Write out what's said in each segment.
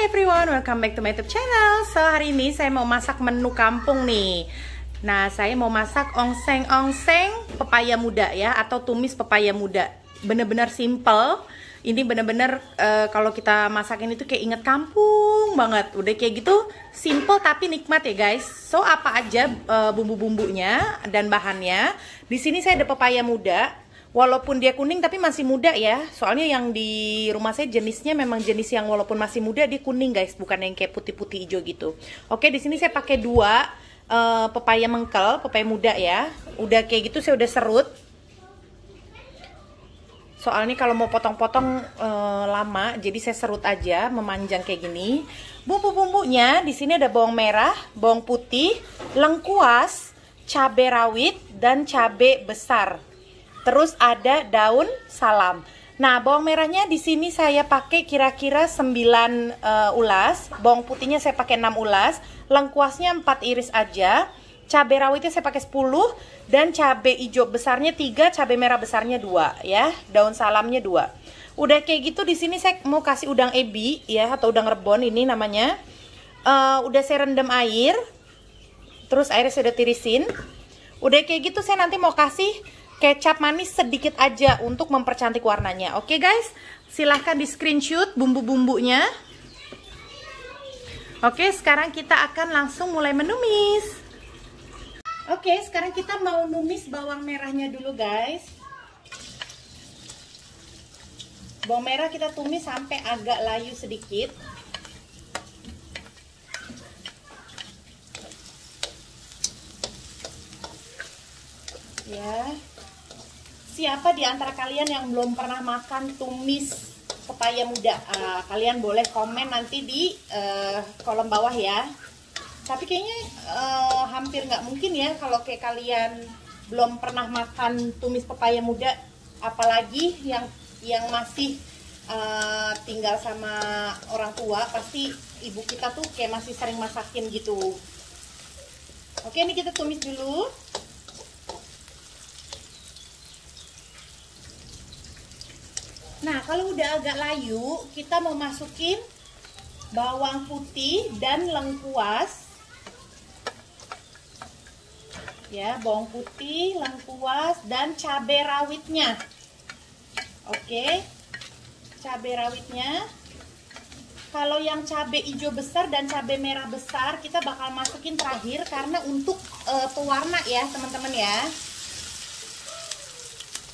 Hi everyone, welcome back to my YouTube channel. So hari ini saya mau masak menu kampung nih. Nah saya mau masak ongseng-ongseng pepaya muda ya atau tumis pepaya muda. Bener-bener simple. Ini bener-bener uh, kalau kita masakin itu kayak inget kampung banget. Udah kayak gitu simple tapi nikmat ya guys. So apa aja uh, bumbu-bumbunya dan bahannya? Di sini saya ada pepaya muda walaupun dia kuning tapi masih muda ya. Soalnya yang di rumah saya jenisnya memang jenis yang walaupun masih muda dia kuning guys. Bukan yang kayak putih-putih hijau gitu. Oke di sini saya pakai dua uh, pepaya mengkel pepaya muda ya. Udah kayak gitu saya udah serut. Soalnya kalau mau potong-potong uh, lama jadi saya serut aja memanjang kayak gini. Bumbu-bumbunya di sini ada bawang merah bawang putih lengkuas cabai rawit dan cabai besar Terus ada daun salam. Nah, bawang merahnya di sini saya pakai kira-kira 9 uh, eh, ulas, bawang putihnya saya pakai 6 ulas, lengkuasnya 4 iris aja, cabai rawitnya saya pakai 10 dan cabai hijau besarnya 3, cabai merah besarnya 2 ya. Daun salamnya 2. Udah kayak gitu di sini saya mau kasih udang ebi ya atau udang rebon ini namanya. Uh, udah saya rendam air. Terus airnya sudah tirisin. Udah kayak gitu saya nanti mau kasih kecap manis sedikit aja untuk mempercantik warnanya. Oke guys, silahkan di screenshot bumbu-bumbunya. Oke, sekarang kita akan langsung mulai menumis. Oke, sekarang kita mau numis bawang merahnya dulu guys. Bawang merah kita tumis sampai agak layu sedikit. Ya, siapa di antara kalian yang belum pernah makan tumis pepaya muda? Uh, kalian boleh komen nanti di uh, kolom bawah ya. Tapi kayaknya uh, hampir nggak mungkin ya kalau kayak kalian belum pernah makan tumis pepaya muda, apalagi yang yang masih uh, tinggal sama orang tua, pasti ibu kita tuh kayak masih sering masakin gitu. Oke, ini kita tumis dulu. Nah, kalau udah agak layu, kita mau masukin bawang putih dan lengkuas. Ya, bawang putih, lengkuas dan cabai rawitnya. Oke. Cabai rawitnya. Kalau yang cabai hijau besar dan cabai merah besar kita bakal masukin terakhir karena untuk uh, pewarna ya, teman-teman ya.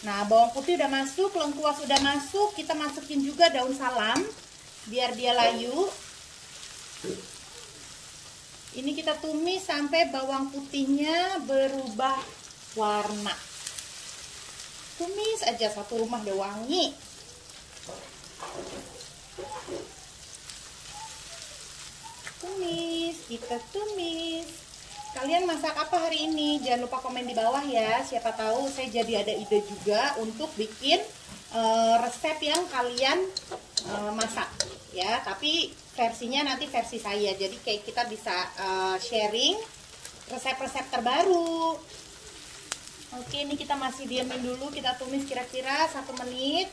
Nah, bawang putih udah masuk, lengkuas udah masuk, kita masukin juga daun salam biar dia layu. Ini kita tumis sampai bawang putihnya berubah warna. Tumis aja satu rumah deh wangi. Tumis, kita tumis. Kalian masak apa hari ini? Jangan lupa komen di bawah ya. Siapa tahu saya jadi ada ide juga untuk bikin uh, resep yang kalian uh, masak ya. Tapi versinya nanti versi saya. Jadi kayak kita bisa uh, sharing resep-resep terbaru. Oke, ini kita masih diamin dulu. Kita tumis kira-kira satu menit.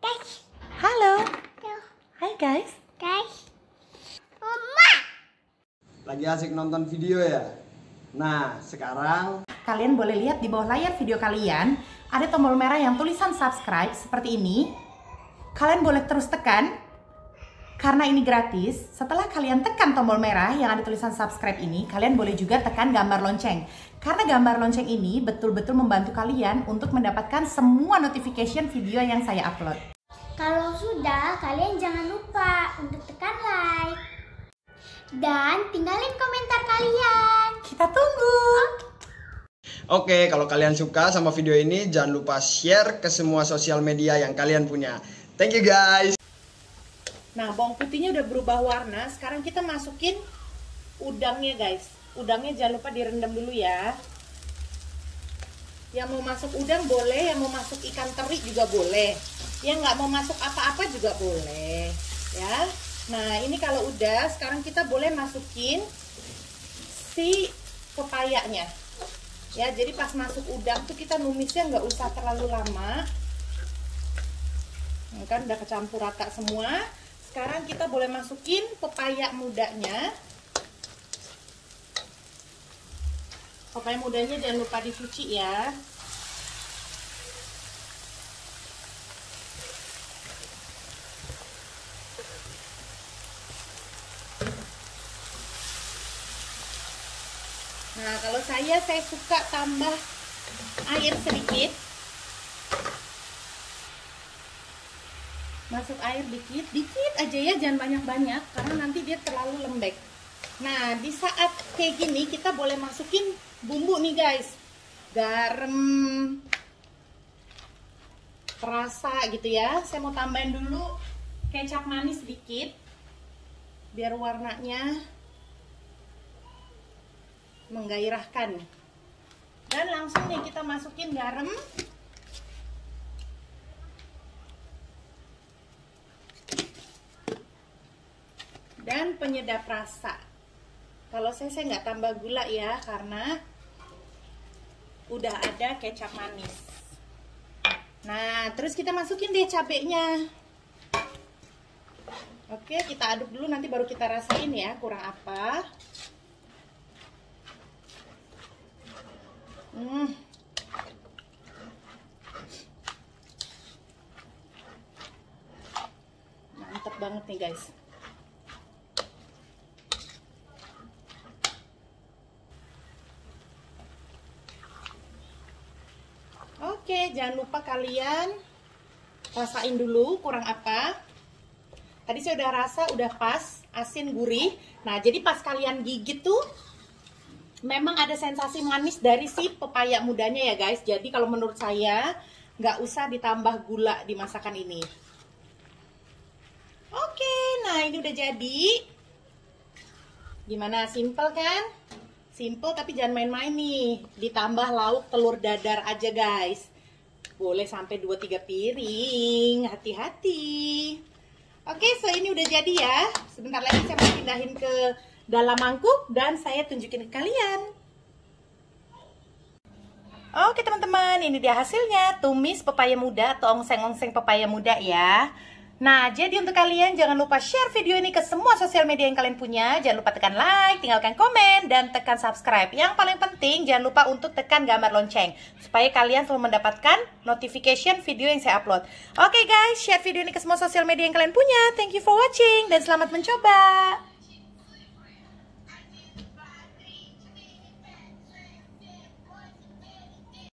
Guys. Halo. Hai guys guys. Mama. Lagi asik nonton video ya? Nah, sekarang kalian boleh lihat di bawah layar video kalian ada tombol merah yang tulisan subscribe seperti ini. Kalian boleh terus tekan karena ini gratis. Setelah kalian tekan tombol merah yang ada tulisan subscribe ini, kalian boleh juga tekan gambar lonceng. Karena gambar lonceng ini betul-betul membantu kalian untuk mendapatkan semua notification video yang saya upload. Kalau sudah, kalian jangan lupa untuk tekan like. Dan tinggalin komentar kalian. Kita tunggu. Oke, kalau kalian suka sama video ini, jangan lupa share ke semua sosial media yang kalian punya. Thank you guys. Nah, bawang putihnya udah berubah warna. Sekarang kita masukin udangnya guys. Udangnya jangan lupa direndam dulu ya. Yang mau masuk udang boleh, yang mau masuk ikan teri juga boleh yang nggak mau masuk apa-apa juga boleh ya nah ini kalau udah sekarang kita boleh masukin si pepayanya ya jadi pas masuk udang tuh kita numisnya nggak usah terlalu lama Nah, kan udah kecampur rata semua. Sekarang kita boleh masukin pepaya mudanya. Pepaya mudanya jangan lupa dicuci ya. Nah, kalau saya saya suka tambah air sedikit. Masuk air dikit, dikit aja ya, jangan banyak-banyak karena nanti dia terlalu lembek. Nah, di saat kayak gini kita boleh masukin bumbu nih, guys. Garam perasa gitu ya. Saya mau tambahin dulu kecap manis sedikit biar warnanya menggairahkan. Dan langsung nih kita masukin garam. Dan penyedap rasa. Kalau saya saya nggak tambah gula ya karena udah ada kecap manis. Nah terus kita masukin deh cabenya. Oke kita aduk dulu nanti baru kita rasain ya kurang apa Hmm. Mantap banget nih guys. Oke, jangan lupa kalian rasain dulu kurang apa. Tadi saya udah rasa udah pas, asin gurih. Nah, jadi pas kalian gigit tuh memang ada sensasi manis dari si pepaya mudanya ya guys. Jadi kalau menurut saya nggak usah ditambah gula di masakan ini. Oke, nah ini udah jadi. Gimana, simple kan? Simple tapi jangan main-main nih. Ditambah lauk telur dadar aja guys. Boleh sampai 2-3 piring. Hati-hati. Oke, so ini udah jadi ya. Sebentar lagi saya mau pindahin ke dalam mangkuk dan saya tunjukin ke kalian. Oke teman-teman, ini dia hasilnya tumis pepaya muda atau ongseng-ongseng pepaya muda ya. Nah, jadi untuk kalian jangan lupa share video ini ke semua sosial media yang kalian punya. Jangan lupa tekan like, tinggalkan komen, dan tekan subscribe. Yang paling penting, jangan lupa untuk tekan gambar lonceng. Supaya kalian selalu mendapatkan notification video yang saya upload. Oke guys, share video ini ke semua sosial media yang kalian punya. Thank you for watching, dan selamat mencoba.